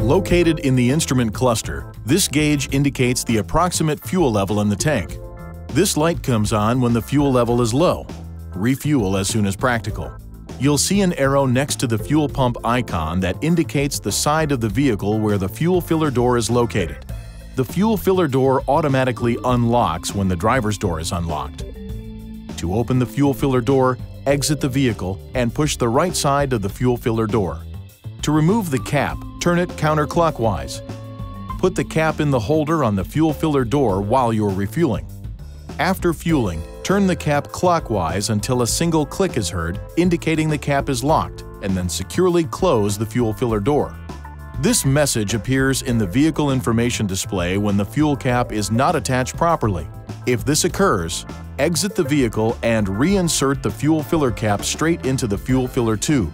Located in the instrument cluster, this gauge indicates the approximate fuel level in the tank. This light comes on when the fuel level is low. Refuel as soon as practical. You'll see an arrow next to the fuel pump icon that indicates the side of the vehicle where the fuel filler door is located. The fuel filler door automatically unlocks when the driver's door is unlocked. To open the fuel filler door, exit the vehicle and push the right side of the fuel filler door. To remove the cap, turn it counterclockwise. Put the cap in the holder on the fuel filler door while you're refueling. After fueling, turn the cap clockwise until a single click is heard, indicating the cap is locked, and then securely close the fuel filler door. This message appears in the vehicle information display when the fuel cap is not attached properly. If this occurs, exit the vehicle and reinsert the fuel filler cap straight into the fuel filler tube.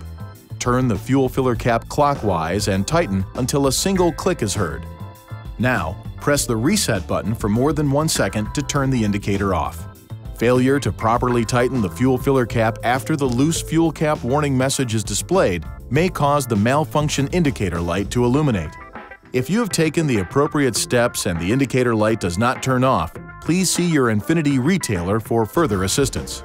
Turn the fuel filler cap clockwise and tighten until a single click is heard. Now, press the reset button for more than one second to turn the indicator off. Failure to properly tighten the fuel filler cap after the loose fuel cap warning message is displayed may cause the malfunction indicator light to illuminate. If you have taken the appropriate steps and the indicator light does not turn off, please see your Infiniti retailer for further assistance.